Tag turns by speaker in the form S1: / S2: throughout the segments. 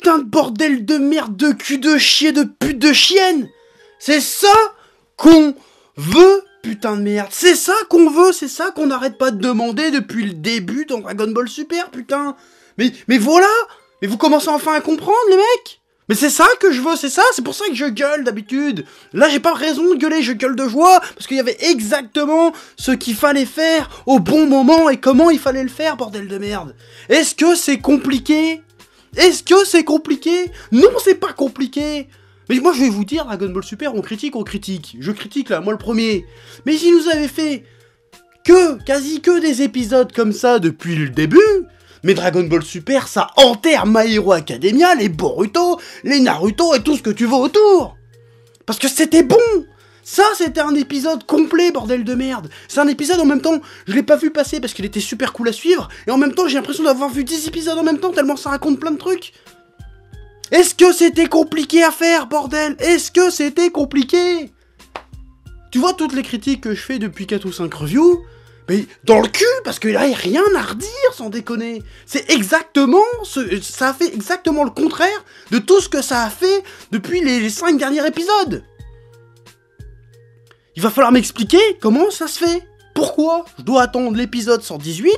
S1: putain de bordel de merde, de cul de chier, de pute de chienne. C'est ça qu'on veut, putain de merde. C'est ça qu'on veut, c'est ça qu'on n'arrête pas de demander depuis le début dans Dragon Ball Super, putain. Mais, mais voilà. Mais vous commencez enfin à comprendre, les mecs. Mais c'est ça que je veux, c'est ça, c'est pour ça que je gueule d'habitude. Là, j'ai pas raison de gueuler, je gueule de joie, parce qu'il y avait exactement ce qu'il fallait faire au bon moment et comment il fallait le faire, bordel de merde. Est-ce que c'est compliqué? Est-ce que c'est compliqué? Non, c'est pas compliqué. Mais moi, je vais vous dire, Dragon Ball Super, on critique, on critique. Je critique là, moi le premier. Mais si nous avait fait que, quasi que des épisodes comme ça depuis le début, mais Dragon Ball Super, ça enterre My Academia, les Boruto, les Naruto et tout ce que tu veux autour. Parce que c'était bon. Ça, c'était un épisode complet, bordel de merde. C'est un épisode en même temps, je l'ai pas vu passer parce qu'il était super cool à suivre, et en même temps, j'ai l'impression d'avoir vu 10 épisodes en même temps, tellement ça raconte plein de trucs. Est-ce que c'était compliqué à faire, bordel? Est-ce que c'était compliqué? Tu vois toutes les critiques que je fais depuis 4 ou 5 reviews mais dans le cul, parce qu'il a rien à redire, sans déconner. C'est exactement ça a fait exactement le contraire de tout ce que ça a fait depuis les 5 derniers épisodes. Il va falloir m'expliquer comment ça se fait. Pourquoi je dois attendre l'épisode 118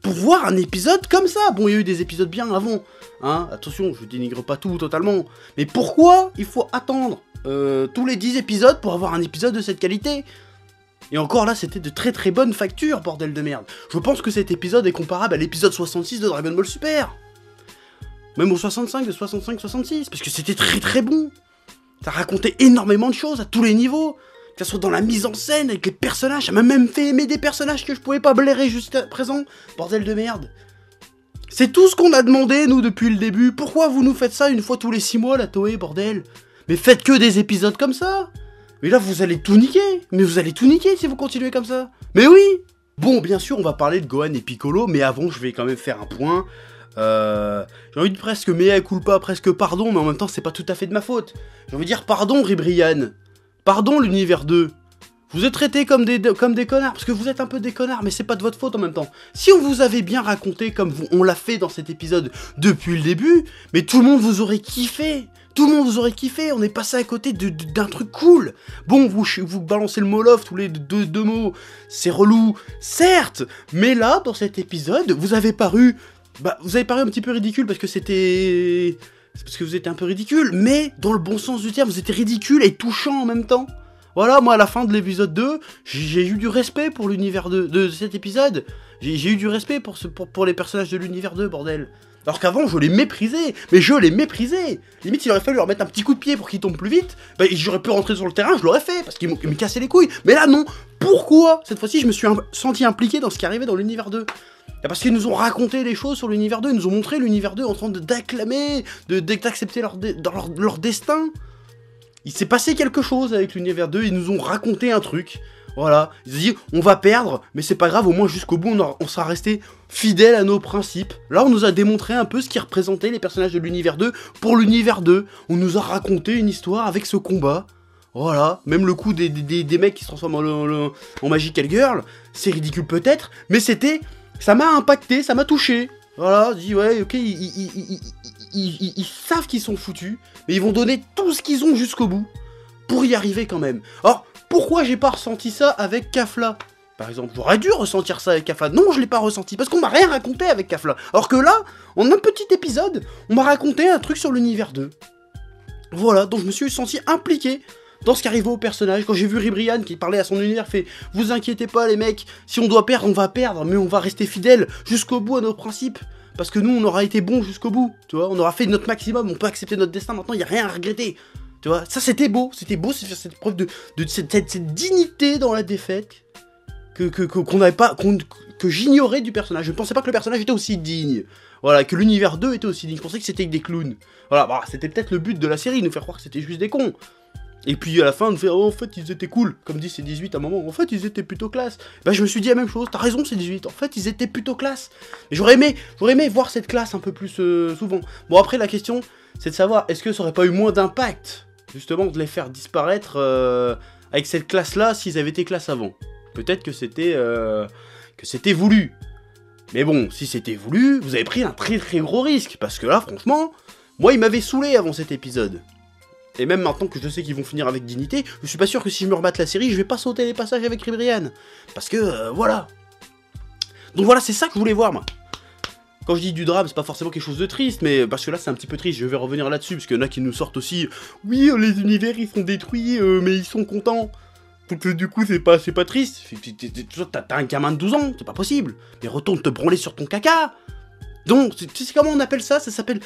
S1: pour voir un épisode comme ça Bon, il y a eu des épisodes bien avant, hein. Attention, je dénigre pas tout totalement. Mais pourquoi il faut attendre euh, tous les 10 épisodes pour avoir un épisode de cette qualité? Et encore là, c'était de très très bonnes factures, bordel de merde. Je pense que cet épisode est comparable à l'épisode 66 de Dragon Ball Super. Même au 65 de 65-66, parce que c'était très très bon. Ça racontait énormément de choses à tous les niveaux. Que ce soit dans la mise en scène, avec les personnages, ça m'a même fait aimer des personnages que je pouvais pas blairer jusqu'à présent. Bordel de merde. C'est tout ce qu'on a demandé, nous, depuis le début. Pourquoi vous nous faites ça une fois tous les 6 mois, la Toei, bordel? Mais faites que des épisodes comme ça mais là, vous allez tout niquer. Mais vous allez tout niquer si vous continuez comme ça. Mais oui Bon, bien sûr, on va parler de Gohan et Piccolo, mais avant, je vais quand même faire un point. Euh, j'ai envie de presque mea culpa, presque pardon, mais en même temps, c'est pas tout à fait de ma faute. J'ai envie de dire pardon, Ribrian. Pardon, l'univers 2. Vous êtes traités comme des, comme connards, parce que vous êtes un peu des connards, mais c'est pas de votre faute en même temps. Si on vous avait bien raconté comme on l'a fait dans cet épisode depuis le début, mais tout le monde vous aurait kiffé. Tout le monde vous aurait kiffé, on est passé à côté d'un truc cool. Bon, vous, vous balancez le mot love tous les deux, deux mots, c'est relou, certes, mais là, dans cet épisode, vous avez paru, bah, vous avez paru un petit peu ridicule parce que c'était, c'est parce que vous étiez un peu ridicule, mais dans le bon sens du terme, vous étiez ridicule et touchant en même temps. Voilà, moi à la fin de l'épisode 2, j'ai eu du respect pour l'univers de, de, cet épisode. J'ai eu du respect pour, les personnages de l'univers 2, bordel. Alors qu'avant, je les méprisais. Mais je les méprisais. Limite, il aurait fallu leur mettre un petit coup de pied pour qu'ils tombent plus vite. Bah, j'aurais pu rentrer sur le terrain, je l'aurais fait. Parce qu'ils me cassaient les couilles. Mais là, non. Pourquoi Cette fois-ci, je me suis senti impliqué dans ce qui arrivait dans l'univers 2. Parce qu'ils nous ont raconté des choses sur l'univers 2. Ils nous ont montré l'univers 2 en train d'acclamer, d'accepter leur, leur, leur destin. Il s'est passé quelque chose avec l'univers 2. Ils nous ont raconté un truc. Voilà, ils se disent on va perdre, mais c'est pas grave, au moins jusqu'au bout on, sera resté fidèle à nos principes. Là on nous a démontré un peu ce qui représentait les personnages de l'univers 2 pour l'univers 2. On nous a raconté une histoire avec ce combat. Voilà, même le coup des, des, mecs qui se transforment en, en, Magical Girl, c'est ridicule peut-être, mais c'était. Ça m'a impacté, ça m'a touché. Voilà, dis ouais, ok, ils, ils savent qu'ils sont foutus, mais ils vont donner tout ce qu'ils ont jusqu'au bout pour y arriver quand même. Or, pourquoi j'ai pas ressenti ça avec Kafla? Par exemple, j'aurais dû ressentir ça avec Kafla. Non, je l'ai pas ressenti parce qu'on m'a rien raconté avec Kafla. Alors que là, en un petit épisode, on m'a raconté un truc sur l'univers 2. Voilà, donc je me suis senti impliqué dans ce qui arrivait au personnage. Quand j'ai vu Ribrian qui parlait à son univers, fait Vous inquiétez pas, les mecs, si on doit perdre, on va perdre, mais on va rester fidèle jusqu'au bout à nos principes. Parce que nous, on aura été bons jusqu'au bout, tu vois, on aura fait notre maximum, on peut accepter notre destin maintenant, il n'y a rien à regretter. Tu vois, ça c'était beau, c'était beau, c'est cette preuve de, cette, dignité dans la défaite que qu'on pas, que j'ignorais du personnage. Je ne pensais pas que le personnage était aussi digne. Voilà, que l'univers 2 était aussi digne. Je pensais que c'était des clowns. Voilà, bah, c'était peut-être le but de la série, nous faire croire que c'était juste des cons. Et puis à la fin, nous faire, oh, en fait, ils étaient cool. Comme dit c'est 18 à un moment, en fait, ils étaient plutôt classe. Bah, je me suis dit la même chose, t'as raison, c'est 18. En fait, ils étaient plutôt classe. J'aurais aimé, j'aurais aimé voir cette classe un peu plus euh, souvent. Bon, après, la question, c'est de savoir, est-ce que ça aurait pas eu moins d'impact justement de les faire disparaître euh, avec cette classe-là s'ils avaient été classe avant? Peut-être que c'était euh, que c'était voulu. Mais bon, si c'était voulu, vous avez pris un très très gros risque parce que là, franchement, Moi, il m'avait saoulé avant cet épisode. Et même maintenant que je sais qu'ils vont finir avec dignité, je suis pas sûr que si je me remate la série, je vais pas sauter les passages avec Ribrian. Parce que, euh, voilà. Donc voilà, c'est ça que je voulais voir, moi. Quand je dis du drame, c'est pas forcément quelque chose de triste, mais parce que là c'est un petit peu triste, je vais revenir là-dessus, parce qu'il y en a qui nous sortent aussi, oui, les univers ils sont détruits, euh, mais ils sont contents. Donc du coup c'est pas, pas triste. T'as un gamin de 12 ans, c'est pas possible. Mais retourne te branler sur ton caca. Donc, tu sais comment on appelle ça? Ça s'appelle,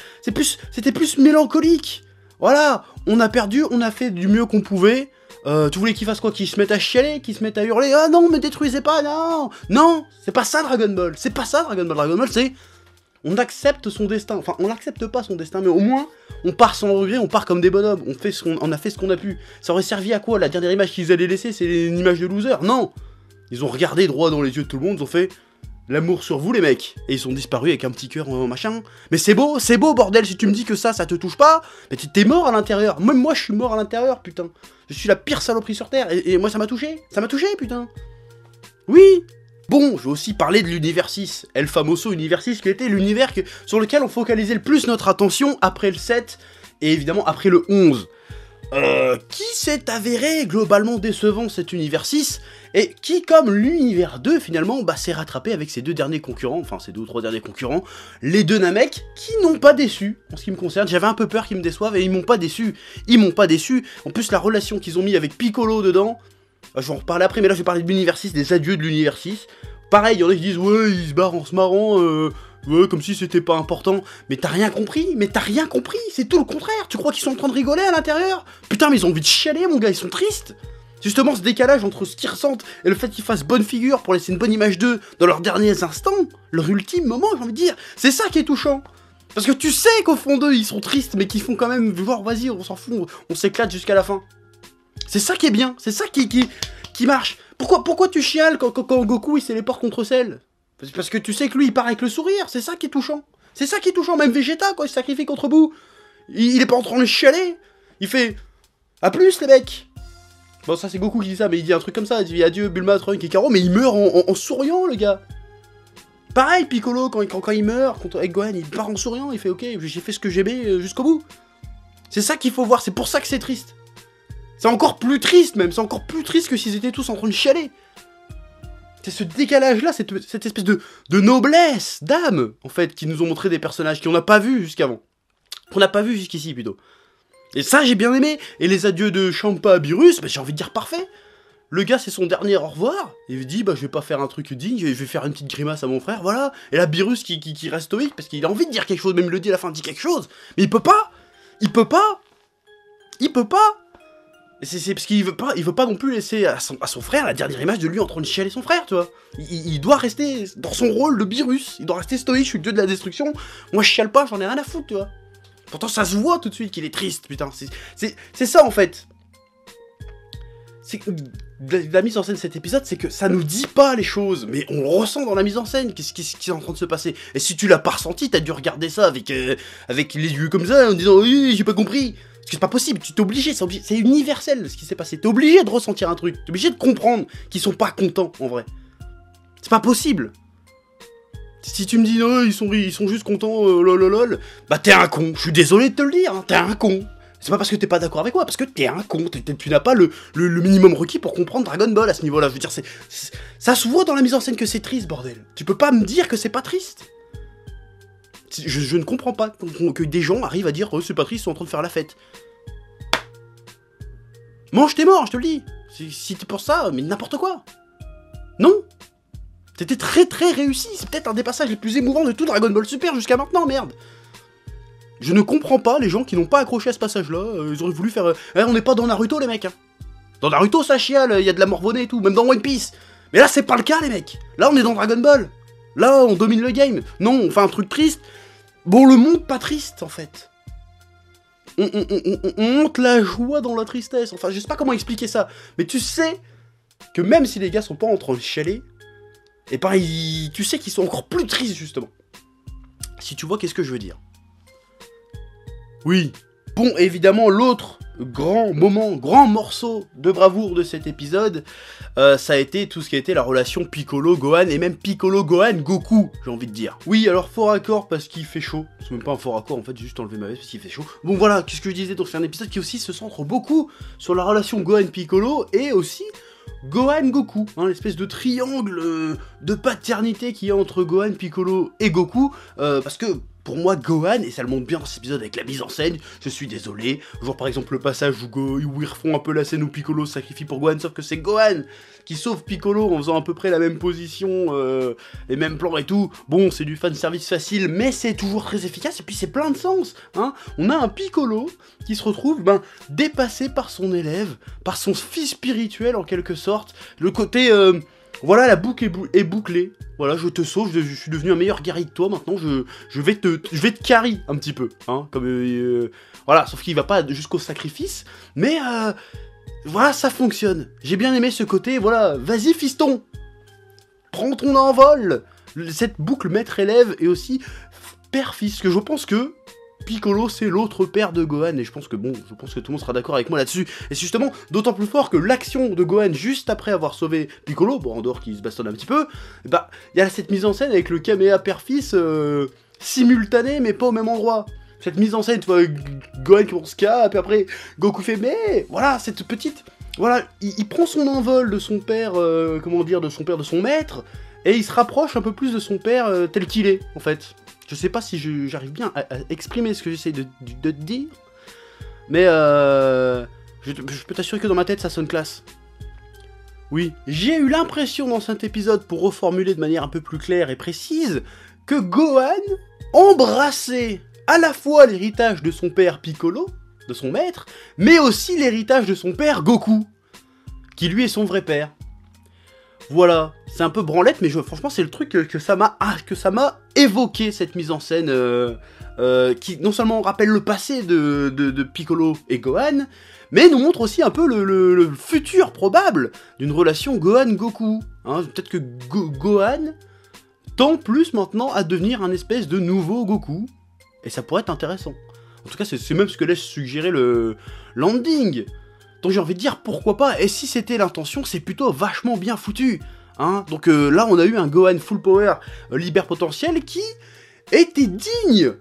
S1: c'était plus mélancolique. Voilà, on a perdu, on a fait du mieux qu'on pouvait. Euh, tu voulais qu'il fasse quoi Qu'il se mette à chialer Qu'il se mette à hurler Ah non, me détruisez pas, non Non C'est pas ça Dragon Ball C'est pas ça Dragon Ball Dragon Ball, c'est... On accepte son destin. Enfin, on n'accepte pas son destin, mais au moins, on part sans regret, on part comme des bonhommes. On, fait ce qu'on, on a fait ce qu'on a pu. Ça aurait servi à quoi La dernière image qu'ils allaient laisser, c'est une image de loser Non Ils ont regardé droit dans les yeux de tout le monde, ils ont fait l'amour sur vous les mecs. Et ils sont disparus avec un petit cœur en machin. Mais c'est beau, c'est beau bordel, si tu me dis que ça, ça te touche pas, mais t'es mort à l'intérieur. Même moi je suis mort à l'intérieur, putain. Je suis la pire saloperie sur Terre. Et, moi ça m'a touché, ça m'a touché, putain. Oui Bon, je vais aussi parler de l'univers 6, El Famoso Univers 6, qui était l'univers sur lequel on focalisait le plus notre attention après le 7, et évidemment après le 11. Euh, qui s'est avéré globalement décevant cet univers 6 et qui, comme l'univers 2, finalement, bah, s'est rattrapé avec ses deux derniers concurrents, enfin ses deux ou trois derniers concurrents, les deux Namek, qui n'ont pas déçu, en ce qui me concerne. J'avais un peu peur qu'ils me déçoivent, et ils m'ont pas déçu. Ils m'ont pas déçu. En plus, la relation qu'ils ont mis avec Piccolo dedans, bah, je vais en reparler après, mais là je vais parler de l'univers 6, des adieux de l'univers 6. Pareil, il y en a qui disent, ouais, ils se barrent en se marrant, euh, ouais, comme si c'était pas important. Mais t'as rien compris, mais t'as rien compris, c'est tout le contraire. Tu crois qu'ils sont en train de rigoler à l'intérieur? Putain, mais ils ont envie de chialer, mon gars, ils sont tristes. Justement, ce décalage entre ce qu'ils ressentent et le fait qu'ils fassent bonne figure pour laisser une bonne image d'eux dans leurs derniers instants, leur ultime moment, j'ai envie de dire, c'est ça qui est touchant. Parce que tu sais qu'au fond d'eux, ils sont tristes, mais qu'ils font quand même, voir, vas-y, on s'en fout, on s'éclate jusqu'à la fin. C'est ça qui est bien, c'est ça qui, qui, marche. Pourquoi, pourquoi tu chiales quand, quand, Goku il téléporte contre Cell? Parce que tu sais que lui il part avec le sourire, c'est ça qui est touchant. C'est ça qui est touchant, même Vegeta quand il sacrifie contre Boo. Il, est pas en train de chialer. Il fait A plus les mecs Bon, ça c'est Goku qui dit ça, mais il dit un truc comme ça, il dit adieu Bulma, Trunks et Karo, mais il meurt en, souriant, le gars. Pareil, Piccolo, quand, quand, il meurt, contre avec Gohan, il part en souriant, il fait ok, j'ai fait ce que j'aimais euh, jusqu'au bout. C'est ça qu'il faut voir, c'est pour ça que c'est triste. C'est encore plus triste même, c'est encore plus triste que s'ils étaient tous en train de chialer. C'est ce décalage-là, cette, espèce de, noblesse d'âme, en fait, qui nous ont montré des personnages qu'on n'a pas vus jusqu'avant. Qu'on n'a pas vu jusqu'ici, plutôt. Et ça, j'ai bien aimé. Et les adieux de Champa à Birus, bah, j'ai envie de dire parfait. Le gars, c'est son dernier au revoir. Il dit, bah, je vais pas faire un truc digne, je vais faire une petite grimace à mon frère, voilà. Et là, Birus qui, qui, reste stoïque, parce qu'il a envie de dire quelque chose, même le dit à la fin, dit quelque chose. Mais il peut pas Il peut pas Il peut pas c'est parce qu'il veut pas, il veut pas non plus laisser à son, frère la dernière image de lui en train de chialer son frère, tu vois. Il, doit rester dans son rôle de Birus, il doit rester stoïque, je suis le dieu de la destruction. Moi je chiale pas, j'en ai rien à foutre, tu vois. Pourtant, ça se voit tout de suite qu'il est triste, putain. C'est ça, en fait. La mise en scène de cet épisode, c'est que ça nous dit pas les choses, mais on le ressent dans la mise en scène, qu'est-ce qui, est en train de se passer. Et si tu l'as pas ressenti, t'as dû regarder ça avec, euh, avec les yeux comme ça, en disant oui, j'ai pas compris. Parce que c'est pas possible, tu t'es obligé, c'est universel ce qui s'est passé. T'es obligé de ressentir un truc, t'es obligé de comprendre qu'ils sont pas contents en vrai. C'est pas possible. Si tu me dis non, ils sont, ils sont juste contents, euh, lol, bah t'es un con. Je suis désolé de te le dire, hein, t'es un con. C'est pas parce que t'es pas d'accord avec moi, parce que t'es un con. tu n'as pas le, minimum requis pour comprendre Dragon Ball à ce niveau-là. Je veux dire, ça se voit dans la mise en scène que c'est triste, bordel. Tu peux pas me dire que c'est pas triste. Je, ne comprends pas que des gens arrivent à dire oh, c'est pas triste, ils sont en train de faire la fête. Mange tes morts, je te le dis. Si, si t'es pour ça, mais n'importe quoi. Non, c'était très très réussi, c'est peut-être un des passages les plus émouvants de tout Dragon Ball Super jusqu'à maintenant, merde Je ne comprends pas les gens qui n'ont pas accroché à ce passage-là, euh, ils auraient voulu faire... Euh, eh, on n'est pas dans Naruto les mecs hein. Dans Naruto ça chiale, il y a de la morvonnée et tout, même dans One Piece Mais là c'est pas le cas les mecs Là on est dans Dragon Ball Là on domine le game Non, on fait un truc triste Bon le monde pas triste en fait on, on, monte la joie dans la tristesse. Enfin, je sais pas comment expliquer ça. Mais tu sais que même si les gars sont pas en train de chialer, et pareil, tu sais qu'ils sont encore plus tristes, justement. Si tu vois, qu'est-ce que je veux dire? Oui. Bon, évidemment, l'autre grand moment, grand morceau de bravoure de cet épisode, euh, ça a été tout ce qui a été la relation Piccolo-Gohan et même Piccolo-Gohan-Goku, j'ai envie de dire. Oui, alors fort accord parce qu'il fait chaud. C'est même pas un fort accord en fait, j'ai juste enlevé ma veste parce qu'il fait chaud. Bon voilà, qu'est-ce que je disais? Donc c'est un épisode qui aussi se centre beaucoup sur la relation Gohan-Piccolo et aussi Gohan-Goku, hein, l'espèce de triangle euh, de paternité qu'il y a entre Gohan, Piccolo et Goku, euh, parce que pour moi, Gohan, et ça le montre bien dans cet épisode avec la mise en scène, je suis désolé, genre par exemple le passage où, Go, où ils refont un peu la scène où Piccolo se sacrifie pour Gohan, sauf que c'est Gohan qui sauve Piccolo en faisant à peu près la même position, euh, les mêmes plans et tout. Bon, c'est du fan service facile, mais c'est toujours très efficace, et puis c'est plein de sens. Hein On a un Piccolo qui se retrouve ben, dépassé par son élève, par son fils spirituel en quelque sorte, le côté... Euh, voilà, la boucle est, bouclée. Voilà, je te sauve, je, suis devenu un meilleur guerrier que toi. Maintenant, je, vais te, je vais te carry un petit peu, hein, comme euh, voilà. Sauf qu'il va pas jusqu'au sacrifice, mais euh, voilà, ça fonctionne. J'ai bien aimé ce côté. Voilà, vas-y fiston, prends ton envol. Cette boucle maître-élève et aussi père-fils, que je pense que Piccolo, c'est l'autre père de Gohan, et je pense que bon, je pense que tout le monde sera d'accord avec moi là-dessus. Et c'est justement d'autant plus fort que l'action de Gohan juste après avoir sauvé Piccolo, bon, en dehors qu'il se bastonne un petit peu, bah, il y a cette mise en scène avec le caméa père-fils euh, simultané, mais pas au même endroit. Cette mise en scène, tu vois, Gohan qui se cap, et après Goku fait, mais voilà, cette petite. Voilà, il, prend son envol de son père, euh, comment dire, de son père, de son maître, et il se rapproche un peu plus de son père euh, tel qu'il est, en fait. Je sais pas si j'arrive bien à, exprimer ce que j'essaie de, te dire, mais euh, je, peux t'assurer que dans ma tête ça sonne classe. Oui, j'ai eu l'impression dans cet épisode, pour reformuler de manière un peu plus claire et précise, que Gohan embrassait à la fois l'héritage de son père Piccolo, de son maître, mais aussi l'héritage de son père Goku, qui lui est son vrai père. Voilà, c'est un peu branlette, mais franchement, c'est le truc que, ça m'a ah, que ça m'a évoqué cette mise en scène euh, euh, qui non seulement rappelle le passé de, Piccolo et Gohan, mais nous montre aussi un peu le, futur probable d'une relation Gohan-Goku. Hein. Peut-être que Gohan tend plus maintenant à devenir un espèce de nouveau Goku, et ça pourrait être intéressant. En tout cas, c'est même ce que laisse suggérer le landing. Donc j'ai envie de dire pourquoi pas, et si c'était l'intention, c'est plutôt vachement bien foutu. Hein Donc euh, là, on a eu un Gohan full power euh, potentiel qui était digne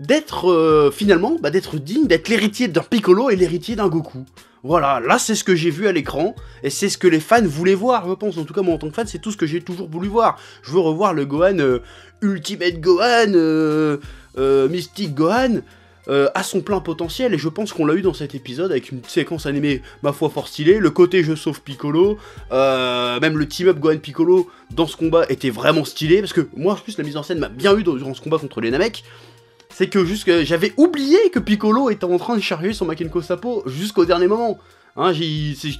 S1: d'être euh, finalement, bah, d'être digne d'être l'héritier d'un Piccolo et l'héritier d'un Goku. Voilà, là c'est ce que j'ai vu à l'écran, et c'est ce que les fans voulaient voir, je pense. En tout cas, moi en tant que fan, c'est tout ce que j'ai toujours voulu voir. Je veux revoir le Gohan Ultimate Gohan, Mystic Gohan, euh, à son plein potentiel, et je pense qu'on l'a eu dans cet épisode avec une séquence animée, ma foi, fort stylée. Le côté je sauve Piccolo, euh, même le team-up Gohan Piccolo dans ce combat était vraiment stylé, parce que moi, en plus, la mise en scène m'a bien eu durant ce combat contre les Namek. C'est que juste j'avais oublié que Piccolo était en train de charger son Makenko Sapo jusqu'au dernier moment. Hein,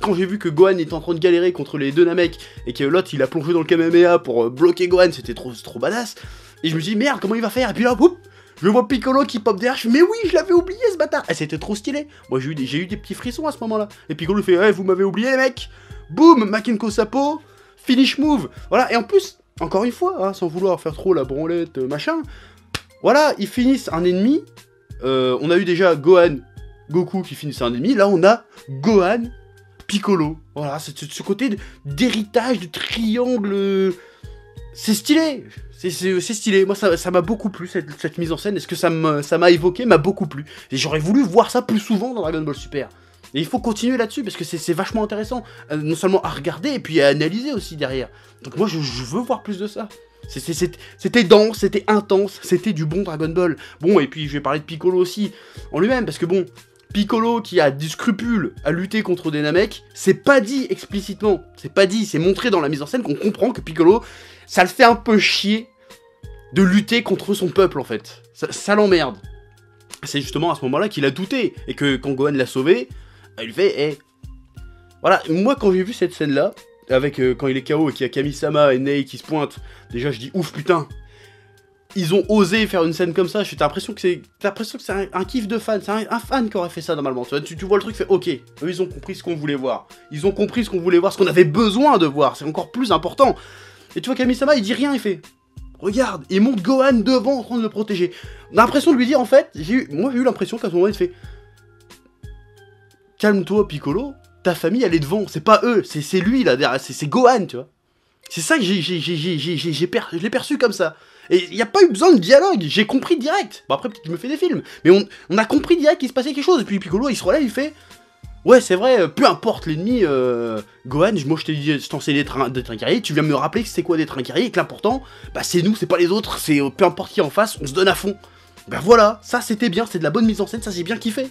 S1: quand j'ai vu que Gohan était en train de galérer contre les deux Namek et que l'autre il a plongé dans le Kamehameha pour euh, bloquer Gohan, c'était trop, trop badass. Et je me suis dit merde, comment il va faire? Et puis là, boum, je vois Piccolo qui pop derrière, je mais oui, je l'avais oublié ce bâtard Et c'était trop stylé Moi j'ai eu, des, petits frissons à ce moment-là. Et Piccolo fait, ouais, vous m'avez oublié mecs Boum, Makenko Sapo, finish move Voilà, et en plus, encore une fois, hein, sans vouloir faire trop la branlette, euh, machin, voilà, ils finissent un ennemi. Euh, on a eu déjà Gohan, Goku qui finissent un ennemi. Là, on a Gohan, Piccolo. Voilà, c'est ce côté d'héritage, de triangle. C'est stylé c'est stylé, moi ça m'a beaucoup plu cette, mise en scène, et ce que ça m'a évoqué? M'a beaucoup plu. Et j'aurais voulu voir ça plus souvent dans Dragon Ball Super. Et il faut continuer là-dessus parce que c'est vachement intéressant, euh, non seulement à regarder et puis à analyser aussi derrière. Donc moi je, veux voir plus de ça. C'était dense, c'était intense, c'était du bon Dragon Ball. Bon, et puis je vais parler de Piccolo aussi en lui-même parce que bon, Piccolo qui a du scrupule à lutter contre des Namek, c'est pas dit explicitement, c'est pas dit, c'est montré dans la mise en scène qu'on comprend que Piccolo, ça le fait un peu chier de lutter contre son peuple en fait. Ça, l'emmerde. C'est justement à ce moment-là qu'il a douté et que quand Gohan l'a sauvé, il fait. Voilà, moi quand j'ai vu cette scène-là, avec euh, quand il est KO et qu'il y a Kamisama et Ney qui se pointent, déjà je dis ouf putain, ils ont osé faire une scène comme ça, j'ai l'impression que c'est un, kiff de fan, c'est un, fan qui aurait fait ça normalement. Tu vois, tu, vois le truc, fait OK, eux ils ont compris ce qu'on voulait voir. Ils ont compris ce qu'on voulait voir, ce qu'on avait besoin de voir, c'est encore plus important. Et tu vois Kamisama, il dit rien, il fait Regarde, il monte Gohan devant en train de le protéger. On a l'impression de lui dire en fait, j'ai moi j'ai eu l'impression qu'à ce moment il fait calme-toi, Piccolo, ta famille, elle est devant, c'est pas eux, c'est lui, là, derrière, c'est Gohan, tu vois. C'est ça que j'ai, j'ai, j'ai, je l'ai perçu comme ça. Et il n'y a pas eu besoin de dialogue, j'ai compris direct. Bon, après, peut-être qu'il me fait des films, mais on, on a compris direct qu'il se passait quelque chose. Et puis Piccolo, il se relève, il fait Ouais, c'est vrai, peu importe l'ennemi, euh, Gohan, moi je t'ai dit, je t'enseigne d'être un, un, guerrier, tu viens me rappeler que c'est quoi d'être un guerrier, et que l'important, bah c'est nous, c'est pas les autres, c'est peu importe qui en face, on se donne à fond. Bah voilà, ça c'était bien, c'est de la bonne mise en scène, ça j'ai bien kiffé.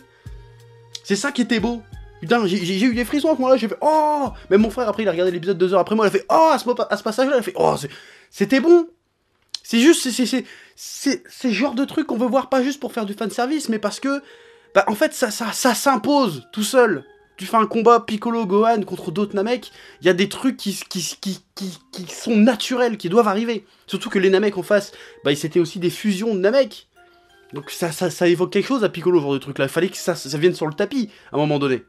S1: C'est ça qui était beau. Putain, j'ai eu des frissons à ce moment-là, j'ai fait Oh Même mon frère, après, il a regardé l'épisode deux heures après moi, il a fait Oh à ce, à ce passage-là, il a fait Oh C'était bon C'est juste, c'est ce genre de truc qu'on veut voir pas juste pour faire du fanservice, mais parce que bah, en fait, ça, ça, s'impose tout seul. Tu fais un combat Piccolo Gohan contre d'autres Namek, il y a des trucs qui, sont naturels, qui doivent arriver. Surtout que les Namek en face, bah, c'était aussi des fusions de Namek. Donc ça, ça, évoque quelque chose à Piccolo, genre de truc là. Il fallait que ça, ça vienne sur le tapis à un moment donné.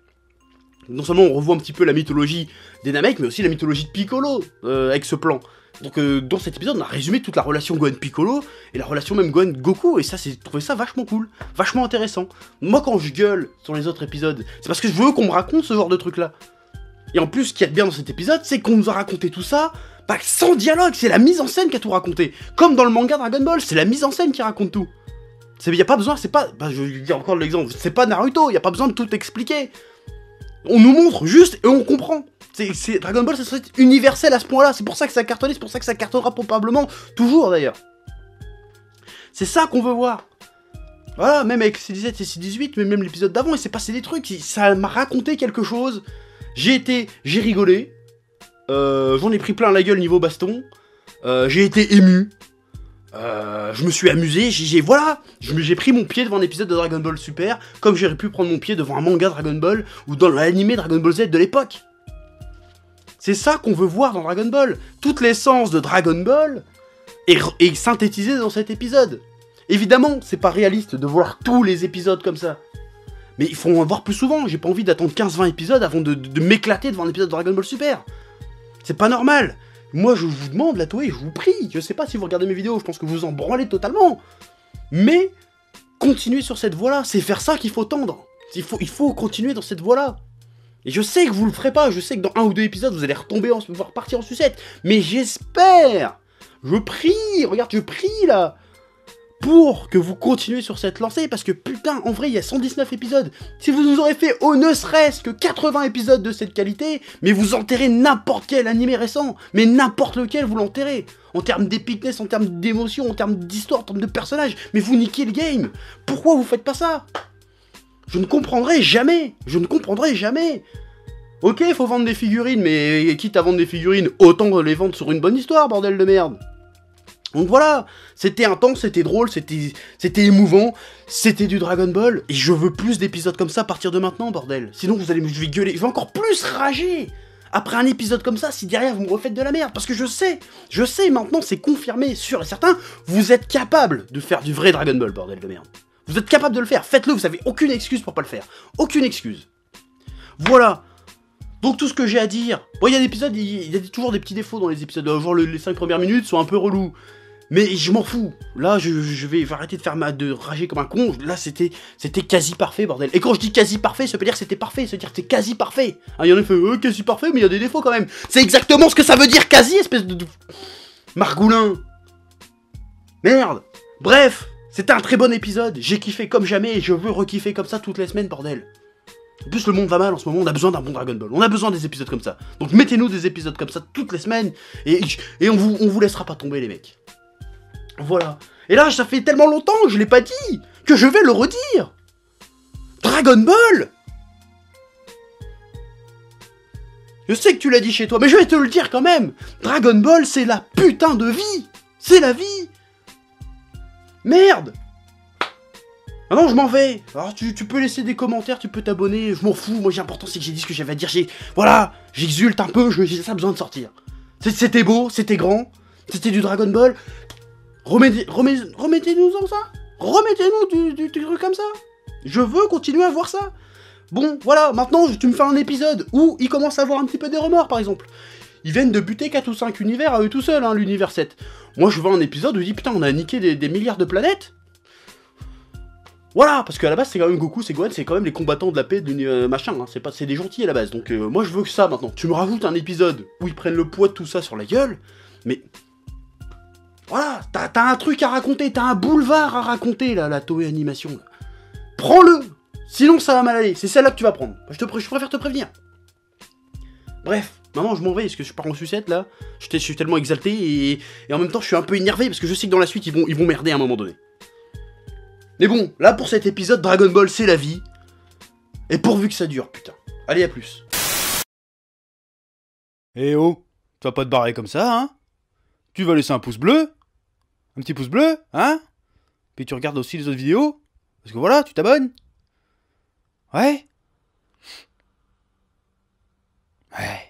S1: Non seulement on revoit un petit peu la mythologie des Namek, mais aussi la mythologie de Piccolo euh, avec ce plan. Donc euh, dans cet épisode, on a résumé toute la relation Gohan-Piccolo et la relation même Gohan-Goku, et ça, c'est trouvé ça vachement cool, vachement intéressant. Moi, quand je gueule sur les autres épisodes, c'est parce que je veux qu'on me raconte ce genre de truc-là. Et en plus, ce qui est bien dans cet épisode, c'est qu'on nous a raconté tout ça, pas sans dialogue, c'est la mise en scène qui a tout raconté. Comme dans le manga Dragon Ball, c'est la mise en scène qui raconte tout. Il n'y a pas besoin, c'est pas. Bah, je vais dire encore l'exemple, c'est pas Naruto, il n'y a pas besoin de tout expliquer. On nous montre juste et on comprend. C'est, Dragon Ball, ça serait universel à ce point-là. C'est pour ça que ça cartonné, c'est pour ça que ça cartonnera probablement toujours d'ailleurs. C'est ça qu'on veut voir. Voilà, même avec C17 et C18, mais même l'épisode d'avant, il s'est passé des trucs. Ça m'a raconté quelque chose. J'ai été, j'ai rigolé. Euh, j'en ai pris plein la gueule niveau baston. Euh, j'ai été ému. Euh, je me suis amusé, j'ai voilà, j'ai pris mon pied devant un épisode de Dragon Ball Super, comme j'aurais pu prendre mon pied devant un manga Dragon Ball ou dans l'animé Dragon Ball Z de l'époque. C'est ça qu'on veut voir dans Dragon Ball. Toute l'essence de Dragon Ball est, synthétisée dans cet épisode. Évidemment, c'est pas réaliste de voir tous les épisodes comme ça. Mais il faut en voir plus souvent. J'ai pas envie d'attendre 15-20 épisodes avant de, m'éclater devant un épisode de Dragon Ball Super. C'est pas normal. Moi, je vous demande, la Toei, je vous prie. Je sais pas si vous regardez mes vidéos, je pense que vous en branlez totalement. Mais, continuez sur cette voie-là. C'est faire ça qu'il faut tendre. Il faut, il faut continuer dans cette voie-là. Et je sais que vous le ferez pas, je sais que dans un ou deux épisodes, vous allez retomber, en, voir partir en sucette. Mais j'espère Je prie Regarde, je prie là pour que vous continuez sur cette lancée, parce que putain, en vrai, il y a 119 épisodes. Si vous nous aurez fait au ne serait-ce que 80 épisodes de cette qualité, mais vous enterrez n'importe quel animé récent, mais n'importe lequel, vous l'enterrez. En termes d'épicness, en termes d'émotion, en termes d'histoire, en termes de personnages, mais vous niquez le game. Pourquoi vous faites pas ça? Je ne comprendrai jamais. Je ne comprendrai jamais. Ok, il faut vendre des figurines, mais quitte à vendre des figurines, autant les vendre sur une bonne histoire, bordel de merde. Donc voilà, c'était intense, c'était drôle, c'était émouvant, c'était du Dragon Ball, et je veux plus d'épisodes comme ça à partir de maintenant, bordel. Sinon vous allez me je vais gueuler, je vais encore plus rager après un épisode comme ça si derrière vous me refaites de la merde. Parce que je sais, je sais maintenant, c'est confirmé, sûr et certain, vous êtes capable de faire du vrai Dragon Ball, bordel de merde. Vous êtes capable de le faire, faites-le, vous avez aucune excuse pour pas le faire. Aucune excuse. Voilà. Donc tout ce que j'ai à dire. Bon, il y a des épisodes, il y a toujours des petits défauts dans les épisodes. Genre les 5 premières minutes sont un peu relous. Mais je m'en fous. Là, je, vais arrêter de faire ma de rager comme un con. Là, c'était c'était quasi parfait, bordel. Et quand je dis quasi parfait, ça veut dire que c'était parfait. Ça veut dire que c'est quasi parfait. Ah, il y en a qui fait euh, quasi parfait, mais il y a des défauts quand même. C'est exactement ce que ça veut dire quasi, espèce de... Margoulin. Merde. Bref, c'était un très bon épisode, j'ai kiffé comme jamais et je veux rekiffer comme ça toutes les semaines, bordel. En plus, le monde va mal en ce moment, on a besoin d'un bon Dragon Ball. On a besoin des épisodes comme ça. Donc mettez-nous des épisodes comme ça toutes les semaines et, on, vous, on vous laissera pas tomber, les mecs. Voilà. Et là, ça fait tellement longtemps que je l'ai pas dit que je vais le redire. Dragon Ball Je sais que tu l'as dit chez toi, mais je vais te le dire quand même. Dragon Ball, c'est la putain de vie. C'est la vie. Merde Ah non, je m'en vais Alors tu, peux laisser des commentaires, tu peux t'abonner, je m'en fous, moi j'ai important c'est que j'ai dit ce que j'avais à dire, j'ai... Voilà J'exulte un peu, j'ai ça besoin de sortir. C'était beau, c'était grand, c'était du Dragon Ball. Remettez-nous en ça Remettez-nous du, truc comme ça Je veux continuer à voir ça Bon, voilà, maintenant tu me fais un épisode où il commence à avoir un petit peu des remords par exemple. Ils viennent de buter 4 ou 5 univers à eux tout seuls, hein, l'univers 7. Moi, je vois un épisode où je dis putain, on a niqué des, milliards de planètes. Voilà, parce qu'à la base, c'est quand même Goku, c'est Gohan, c'est quand même les combattants de la paix, de euh, machin, hein. c'est des gentils à la base. Donc euh, moi, je veux que ça maintenant. Tu me rajoutes un épisode où ils prennent le poids de tout ça sur la gueule, mais voilà, t'as, un truc à raconter, t'as un boulevard à raconter là, la Toei Animation. Prends-le, sinon ça va mal aller. C'est celle-là que tu vas prendre. Je te, je préfère te prévenir. Bref, maintenant je m'en vais parce que je pars en sucette là. Je suis tellement exalté et, et en même temps je suis un peu énervé parce que je sais que dans la suite ils vont, ils vont merder à un moment donné. Mais bon, là pour cet épisode, Dragon Ball c'est la vie. Et pourvu que ça dure, putain. Allez, à plus.
S2: Eh oh, tu vas pas te barrer comme ça, hein? Tu vas laisser un pouce bleu? Un petit pouce bleu, hein? Puis tu regardes aussi les autres vidéos Parce que voilà, tu t'abonnes Ouais Ouais.